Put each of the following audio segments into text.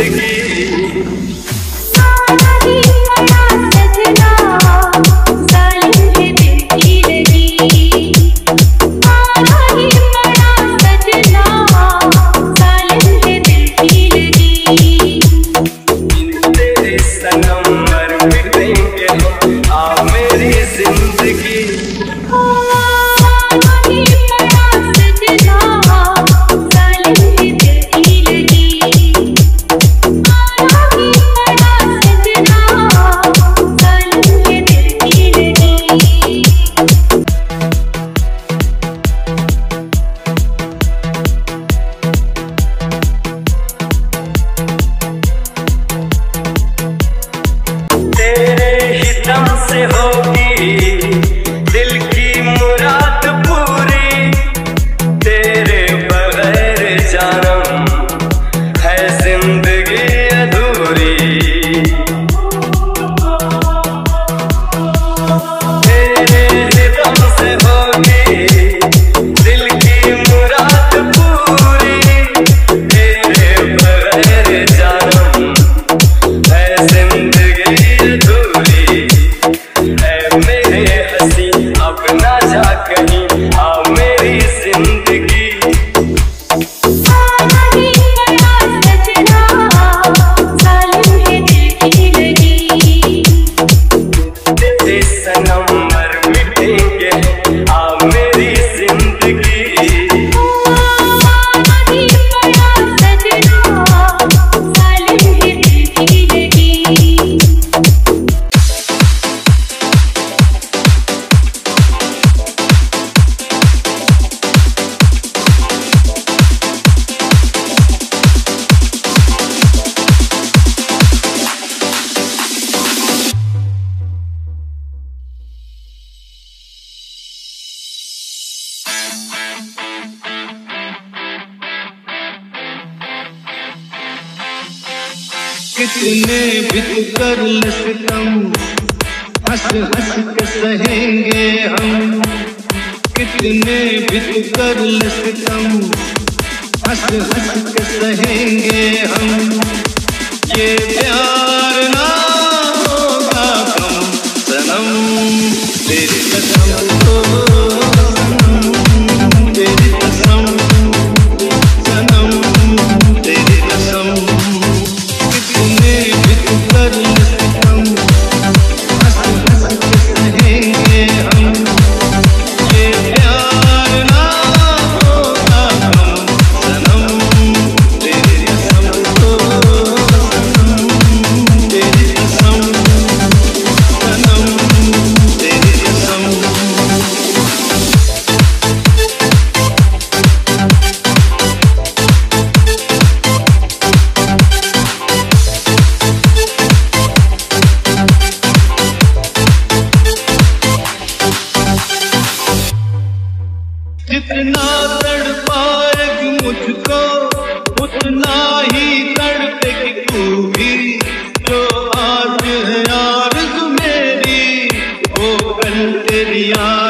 Take कितने बित कर सितम हंस हंस के सहेंगे हम। कितने बित कर लसतम हंस हंस के सहेंगे हम। ये प्यार ना जितना तड़ पाएग मुझको, उतना ही तड़पे तू भी। जो आज है यार मेरी, वो कल तेरी यार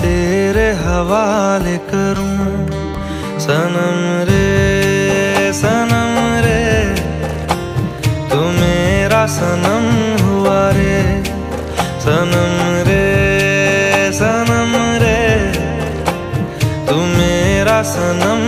हवाले करूँ। सनम रे सनम रे, तू मेरा सनम हुआ रे। सनम रे सनम रे, तू मेरा सनम